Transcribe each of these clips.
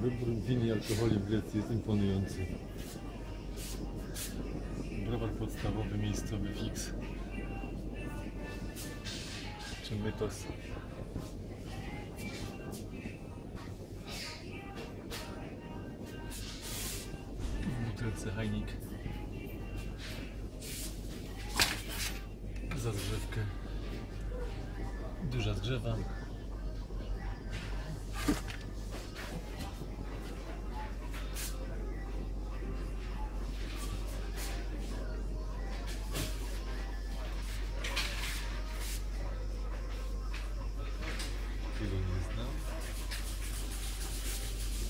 Wybór win i alkoholi w Grecji jest imponujący. Browar podstawowy, miejscowy fix. Czy mytos? W butelce Heinik. Za zgrzewkę. Duża zgrzewa. Tego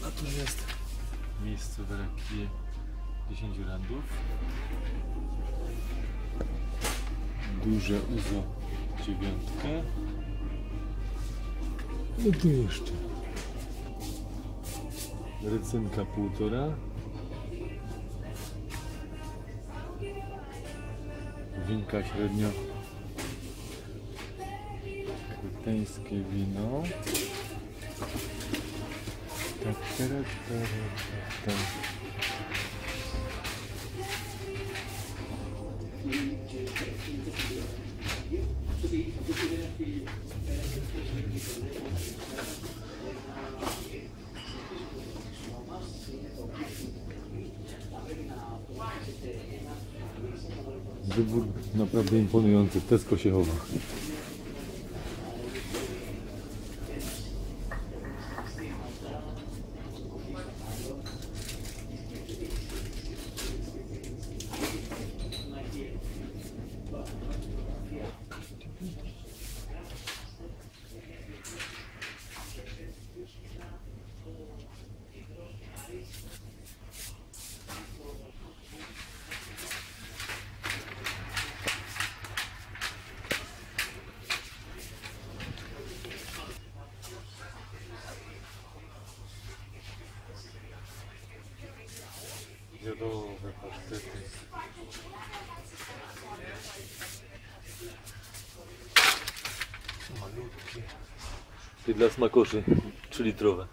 A tu jest miejsce w Rakie 10 randów. Duże uzo dziewiątkę. No tu jeszcze. Rycynka półtora. Winka średnio. Kreteńskie wino. Wybór naprawdę imponujący. Tesco się chowa. Jodowe pasztety. Malutkie. I dla smakoszy 3 litrowe.